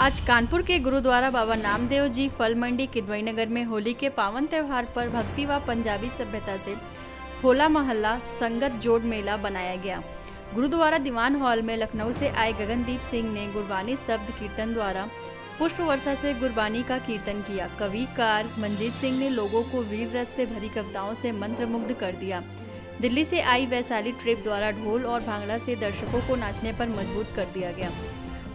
आज कानपुर के गुरुद्वारा बाबा नामदेव जी फल मंडी किदवई नगर में होली के पावन त्यौहार पर भक्ति व पंजाबी सभ्यता से होला मोहल्ला संगत जोड़ मेला बनाया गया। गुरुद्वारा दीवान हॉल में लखनऊ से आए गगनदीप सिंह ने गुरबानी शब्द कीर्तन द्वारा पुष्प वर्षा से गुरबानी का कीर्तन किया। कविकार मंजीत सिंह ने लोगों को वीर रस से भरी कविताओं से मंत्रमुग्ध कर दिया। दिल्ली से आई वैशाली ट्रिप द्वारा ढोल और भांगड़ा से दर्शकों को नाचने पर मज़बूत कर दिया गया।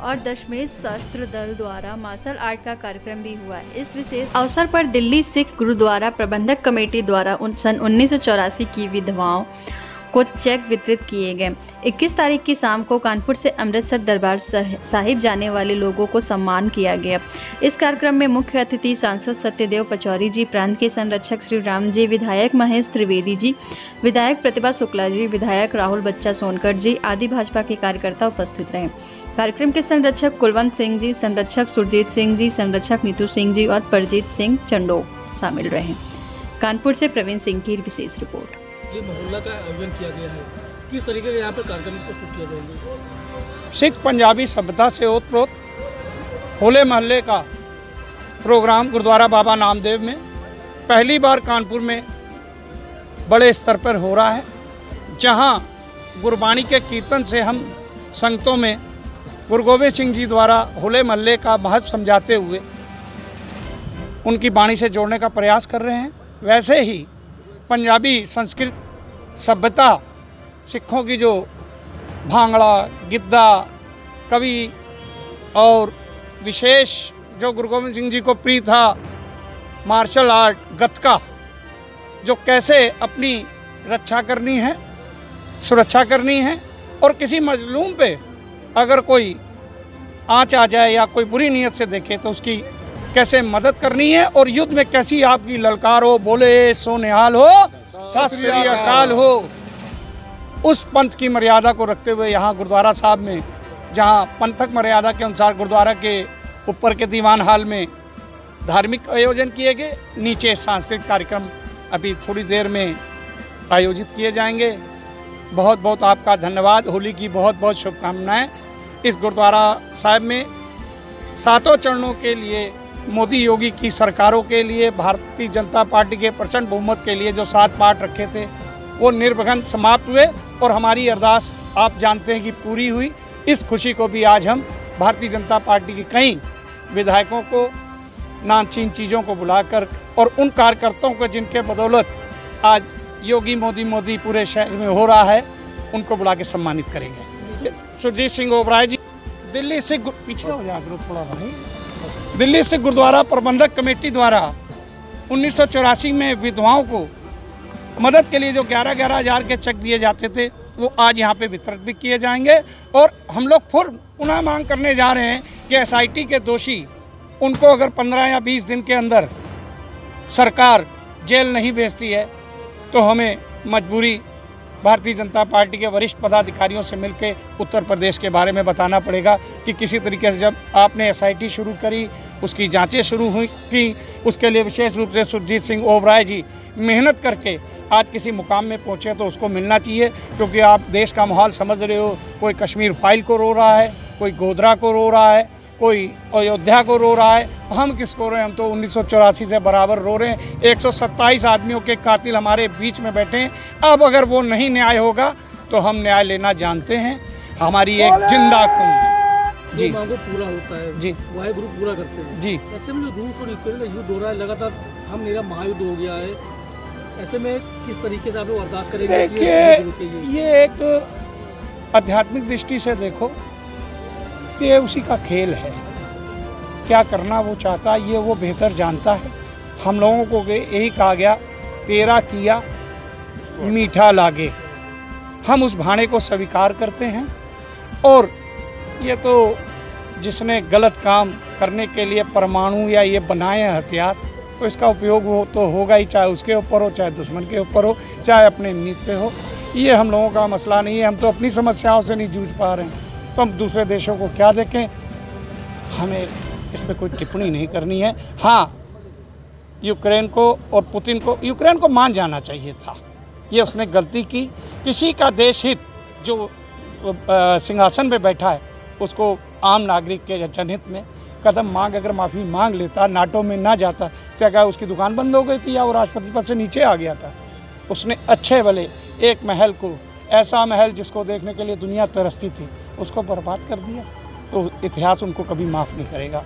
और दशमेश शस्त्र दल द्वारा मार्शल आर्ट का कार्यक्रम भी हुआ इस विशेष अवसर पर दिल्ली सिख गुरुद्वारा प्रबंधक कमेटी द्वारा सन उन्नीस सौ चौरासी की विधवाओं को चेक वितरित किए गए। 21 तारीख की शाम को कानपुर से अमृतसर दरबार साहिब जाने वाले लोगों को सम्मान किया गया। इस कार्यक्रम में मुख्य अतिथि सांसद सत्यदेव पचौरी जी, प्रांत के संरक्षक श्री राम जी, विधायक महेश त्रिवेदी जी, विधायक प्रतिभा शुक्ला जी, विधायक राहुल बच्चा सोनकर जी आदि भाजपा के कार्यकर्ता उपस्थित रहे। कार्यक्रम के संरक्षक कुलवंत सिंह जी संरक्षक सुरजीत सिंह जी संरक्षक नीतू सिंह जी और परजीत सिंह चंडो शामिल रहे। कानपुर से प्रवीण सिंह की विशेष रिपोर्ट। ये मोहल्ला का आयोजन किया गया है। किस तरीके का यहाँ पर कार्यक्रम प्रस्तुत किया जाएगा? सिख पंजाबी सभ्यता से ओतप्रोत होले महल्ले का प्रोग्राम गुरुद्वारा बाबा नामदेव में पहली बार कानपुर में बड़े स्तर पर हो रहा है जहाँ गुरबाणी के कीर्तन से हम संगतों में गुरु गोविंद सिंह जी द्वारा होले महल्ले का महत्व समझाते हुए उनकी बाणी से जोड़ने का प्रयास कर रहे हैं। वैसे ही पंजाबी संस्कृत सभ्यता, सिखों की जो भांगड़ा, गिद्दा, कवि और विशेष जो गुरु गोविंद सिंह जी को प्रिय था, मार्शल आर्ट, गतका, जो कैसे अपनी रक्षा करनी है, सुरक्षा करनी है और किसी मजलूम पे अगर कोई आँच आ जाए या कोई बुरी नीयत से देखे तो उसकी कैसे मदद करनी है और युद्ध में कैसी आपकी ललकार हो बोले सो निहाल हो सत हो। उस पंथ की मर्यादा को रखते हुए यहाँ गुरुद्वारा साहब में जहाँ पंथक मर्यादा के अनुसार गुरुद्वारा के ऊपर के दीवान हाल में धार्मिक आयोजन किए गए नीचे सांस्कृतिक कार्यक्रम अभी थोड़ी देर में आयोजित किए जाएँगे। बहुत बहुत आपका धन्यवाद होली की बहुत बहुत शुभकामनाएँ। इस गुरुद्वारा साहब में सातों चरणों के लिए, मोदी योगी की सरकारों के लिए, भारतीय जनता पार्टी के प्रचंड बहुमत के लिए जो सात पाठ रखे थे, वो निर्विघ्न समाप्त हुए और हमारी अरदास आप जानते हैं कि पूरी हुई। इस खुशी को भी आज हम भारतीय जनता पार्टी के कई विधायकों को, नामचीन चीज़ों को बुलाकर और उन कार्यकर्ताओं को जिनके बदौलत आज योगी मोदी मोदी पूरे शहर में हो रहा है, उनको बुला के सम्मानित करेंगे। सुरजीत सिंह ओबराय जी। दिल्ली से पीछे हो जा थोड़ा भाई दिल्ली से गुरुद्वारा प्रबंधक कमेटी द्वारा उन्नीस सौ चौरासी में विधवाओं को मदद के लिए जो ग्यारह ग्यारह हज़ार के चेक दिए जाते थे, वो आज यहाँ पे वितरित भी किए जाएँगे। और हम लोग फिर पुनः मांग करने जा रहे हैं कि एसआईटी के दोषी उनको अगर 15 या 20 दिन के अंदर सरकार जेल नहीं भेजती है तो हमें मजबूरी भारतीय जनता पार्टी के वरिष्ठ पदाधिकारियों से मिलकर उत्तर प्रदेश के बारे में बताना पड़ेगा कि किसी तरीके से जब आपने एसआईटी शुरू करी, उसकी जांचें शुरू हुई की उसके लिए विशेष रूप से सुरजीत सिंह ओबराय जी मेहनत करके आज किसी मुकाम में पहुँचे तो उसको मिलना चाहिए, क्योंकि आप देश का माहौल समझ रहे हो, कोई कश्मीर फ़ाइल को रो रहा है, कोई गोधरा को रो रहा है कोई अयोध्या को रो रहा है हम किसको रो रहे हैं हम तो उन्नीस सौ चौरासी से बराबर रो रहे हैं। एक सौ सत्ताईस आदमियों के कातिल हमारे बीच में बैठे हैं। अब अगर वो नहीं न्याय होगा तो हम न्याय लेना जानते हैं। हमारी एक ज़िंदा खून जी। मांगो पूरा होता है। जी। वाहे ग्रुप पूरा करते हैं। जी। ऐसे में जो रूस और यूक्रेन का युद्ध हो रहा है लगातार हम मेरा महायुद्ध हो गया है। ऐसे में किस तरीके से आप लोग अरदास करेंगे देखिए ये एक आध्यात्मिक दृष्टि से देखो। तो ये उसी का खेल है। क्या करना वो चाहता है, ये वो बेहतर जानता है। हम लोगों को यही कहा गया, तेरा किया, मीठा लागे। हम उस भाणे को स्वीकार करते हैं और ये तो जिसने गलत काम करने के लिए परमाणु या ये बनाए हैं हथियार तो इसका उपयोग हो तो होगा ही, चाहे उसके ऊपर हो, चाहे दुश्मन के ऊपर हो, चाहे अपने नीत पे हो। ये हम लोगों का मसला नहीं है, हम तो अपनी समस्याओं से नहीं जूझ पा रहे हैं। तो हम दूसरे देशों को क्या देखें? हमें इस पर कोई टिप्पणी नहीं करनी है। हाँ यूक्रेन को और पुतिन को, यूक्रेन को मान जाना चाहिए था। ये उसने गलती की। किसी का देश हित जो सिंहासन पे बैठा है, उसको आम नागरिक के जनहित में कदम मांग, अगर माफ़ी मांग लेता, नाटो में ना जाता तो क्या उसकी दुकान बंद हो गई थी या वो राष्ट्रपति पद से नीचे आ गया था? उसने अच्छे भले एक महल को, ऐसा महल जिसको देखने के लिए दुनिया तरसती थी उसको बर्बाद कर दिया तो इतिहास उनको कभी माफ़ नहीं करेगा।